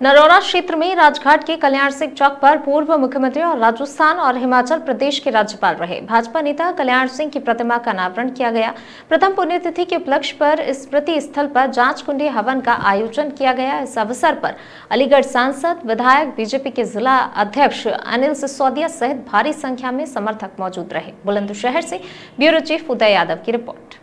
नरोरा क्षेत्र में राजघाट के कल्याण सिंह चौक पर पूर्व मुख्यमंत्री और राजस्थान और हिमाचल प्रदेश के राज्यपाल रहे। भाजपा नेता कल्याण सिंह की प्रतिमा का अनावरण किया गया। प्रथम पुण्यतिथि के उपलक्ष्य पर स्मृति स्थल पर जाँच कुंडी हवन का आयोजन किया गया। इस अवसर पर अलीगढ़ सांसद, विधायक, बीजेपी के जिला अध्यक्ष, अनिल सिसोदिया सहित भारी संख्या में समर्थक मौजूद रहे। बुलंदशहर से ब्यूरो चीफ उदय यादव की रिपोर्ट।